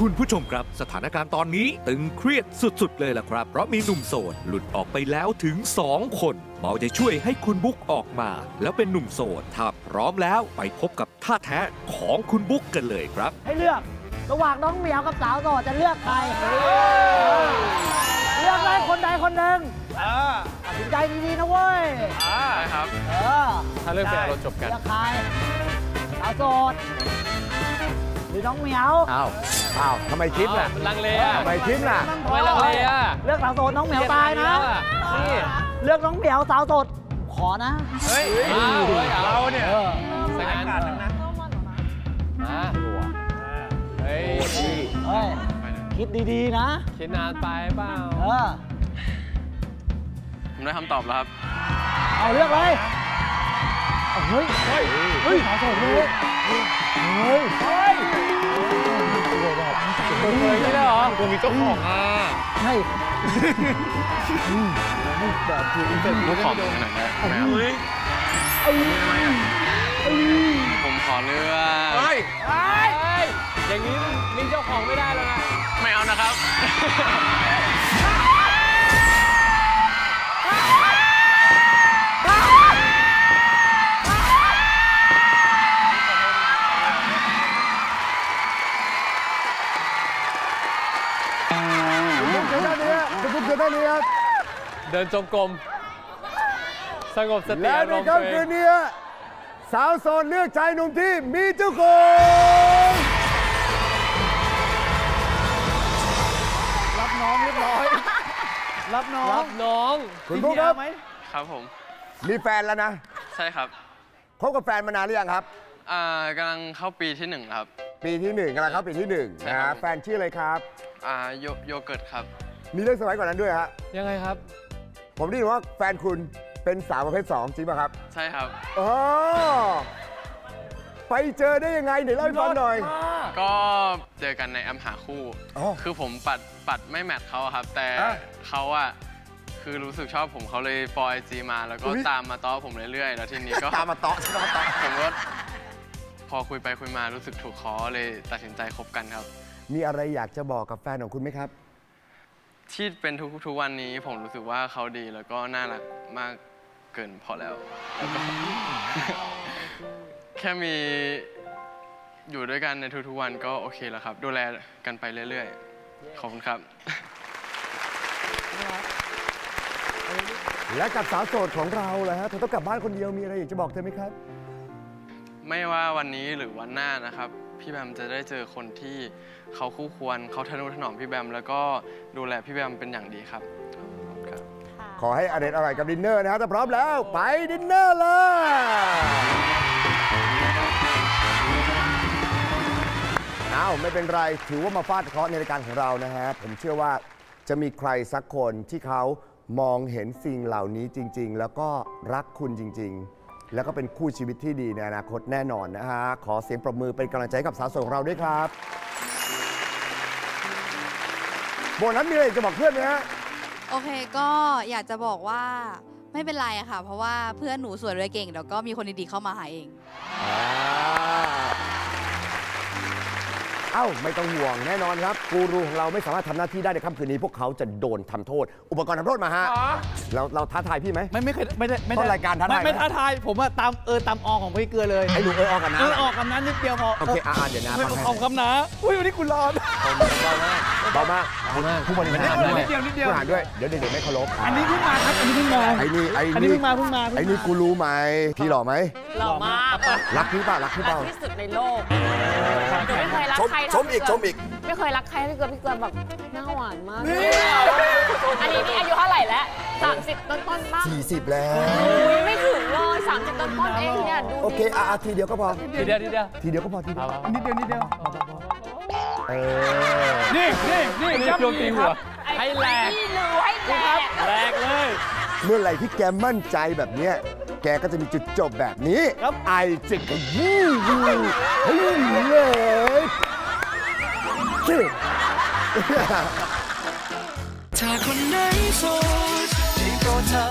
คุณผู้ชมครับ สถานการณ์ตอนนี้ตึงเครียดสุดๆ เลยล่ะครับ เพราะมีหนุ่มโสดหลุดออกไปแล้วถึง 2 คนเมาจะช่วยให้คุณบุ๊กออกมา แล้วเป็นหนุ่มโสด ถ้าพร้อมแล้วไปพบกับท่าแท้ของคุณบุ๊กกันเลยครับ ให้เลือก ระหว่างน้องเหมียวกับสาวโสดจะเลือกใคร เลือกได้คนใดคนหนึ่งตัดสินใจดีๆนะเว้ยใช่ครับเออถ้าเลือกเสร็จเราจบกันเลือกใครสาวโสดหรือน้องเหมียวอ้าว อ้าวทำไมคิดล่ะมันลังเลอะทำไมคิดล่ะทำไมลังเลอะเลือกสาวโสดน้องเหมียวตายนะนี่เลือกน้องเหมียวสาวโสดขอนะ เฮ้ยอ้าวเฮ้ยเอาเราเนี่ยเออสังงั้นอะเฮ้ยเฮ้ยคิดดีๆนะคิดนานไปเปล่าเออผมได้คำตอบแล้วครับ เอาเลือกเลยเอาเฮ้ย เฮ้ย เฮ้ยสาวโสดเลยเฮ้ย เฮ้ย เฮ้ยไม่ได้เหรอคุณมีเจ้าของอะใช่รู้ของขนาดนั้นเฮ้ยผมขอเลือกเฮ้ยเฮ้ยอย่างนี้มีเจ้าของไม่ได้แล้วนะไม่เอานะครับ คุณเจอด้านนี้ครับเดินจงกรมสงบสติและอารในมณ์ตัวค่ำเอคืงนนี้สาวโสดเลือกชายหนุ่มที่มีเจ้าของรับน้องเรียบร้อย รับน้องรับน้อง คุณบุ๊คครับไหมครับผม มีแฟนแล้วนะใช่ครับคบกับแฟนมานานหรือยังครับ อ่ากำลังเข้าปีที่หนึ่งครับ ปีที่หนึ่งกำลังเข้าปีที่หนึ่งใช่นะครัฮะบ แฟนชื่ออะไรครับ อ่าโยโยเกิร์ตครับ มีเรื่องสมัยก่อนนั้นด้วยฮะยังไงครับ ผมได้ยินว่าแฟนคุณเป็นสาวประเภทสองจริงป่ะครับ ใช่ครับอ๋อไปเจอได้ยังไงไหนเล่าให้ฟังหน่อย ก็เจอกันในแอมหาคู่ อ๋อคือผมปัดปัดไม่แมทเขาอะครับ แต่อะเขาอะคือรู้สึกชอบผมเขาเลยฟอลไอจีมา แล้วก็อุ๊ย ตามมาต้อผมเรื่อยๆ แล้วทีนี้ก็ ตามมาเตาะตามมาเตาะผมก็พอคุยไปคุยมารู้สึกถูกคอเลยตัดสินใจคบกันครับ มีอะไรอยากจะบอกกับแฟนของคุณไหมครับ ที่เป็นทุกทุกวันนี้ผมรู้สึกว่าเขาดีแล้วก็น่ารักมากเกินพอแล้วแล้วก็แค่มีอยู่ด้วยกันในทุกๆวันก็โอเคแล้วครับ ดูแลกันไปเรื่อยๆ ขอบคุณครับ และกับสาวโสดของเราแหละฮะเธอต้องกลับบ้านคนเดียวมีอะไรอยากจะบอกเธอไหมครับ ไม่ว่าวันนี้หรือวันหน้านะครับ พี่แบมจะได้เจอคนที่เขาคู่ควรเขาทนุถนอมพี่แบม แล้วก็ดูแลพี่แบมเป็นอย่างดีครับขอบคุณครับ ขอให้อร่อยอร่อยกับดินเนอร์นะฮะถ้าพร้อมแล้วไปดินเนอร์เลยอ้าวไม่เป็นไรถือว่ามาฟาดเคราะห์ในรายการของเรานะฮะผมเชื่อว่าจะมีใครสักคนที่เขามองเห็นสิ่งเหล่านี้จริง ๆ แล้วก็รักคุณจริง ๆ แล้วก็เป็นคู่ชีวิตที่ดีในอนาคตแน่นอนนะฮะ ขอเสียงปรบมือเป็นกำลังใจให้กับสาวโสดของเราด้วยครับ โบนัสมีอะไรจะบอกเพื่อนไหมฮะ โอเคก็อยากจะบอกว่าไม่เป็นไรอะค่ะ เพราะว่าเพื่อนหนูสวยรวยเก่งเดี๋ยวก็มีคนดีๆเข้ามาหาเอง อ่า เอ้า ไม่ต้องห่วงแน่นอนครับกูรูของเราไม่สามารถทำหน้าที่ได้ในค่ำคืนนี้พวกเขาจะโดนทำโทษ อุปกรณ์ทำโทษมาฮะ เราเราท้าทายพี่ไหม ไม่ไม่เคยไม่ได้ไม่ต้ได้นรายการท้าทายไม่ไม่ไหมท้าทายผมว่าตามเออตามอของพี่เกลือเลยไอ้หนูเออออกกันนะ เออออกคำนั้นนิดเดียวพอโอเคอ่าเดี๋ยวนะไม่ฟังให้เอาคำนะอุ้ยวันนี้คุณร้อนเบามากผู้บริหารด้วยนิดเดียวนิดเดียว ผู้บริหารด้วย เดี๋ยวเด็กๆไม่เคารพ อันนี้เพิ่งมาครับอันนี้เพิ่ง มาไอ้นี่ไอ้อันนี้นี่เพิ่งมาเพิ่งมาเพิ่งมาไอ้นี่กูรู้ไหมพี่หล่อไหมหล่อมากรักพี่เปล่ารักพี่เปล่าที่สุดในโลกหนูไม่เคยรักชมใครชมอีกชมอีกไม่เคยรักใครพี่เกิร์ลพี่เกิร์ลแบบหน้าหวานมากอันนี้นี่อายุเท่าไหร่แล้ว30ต้นต้นๆบ้าง40แล้วอุ้ยไม่ถึงเลย30ต้นต้นๆเองเนี่ยดูโอเคดีอะอะทีเดียวก็พอทีเดียวทีเดียวทีเดียวก็พอทีเดียวนิดเดียวนิดเดียวเออนี่นี่นี่นี่ย้ำโยนตีหัวให้แหลก เมื่อไหร่ที่แกมั่นใจแบบเนี้ยแกก็จะมีจุดจบแบบนี้ไอจะกระยี่ยูเฮ้ยเลยเฮ้ยถ้าคนไหนโสดได้โปรดเธอ